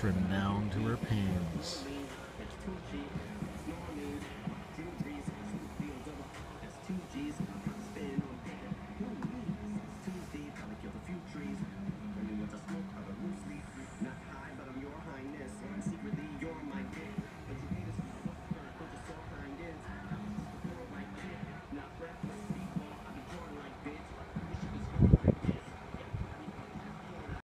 Renowned down to her pains.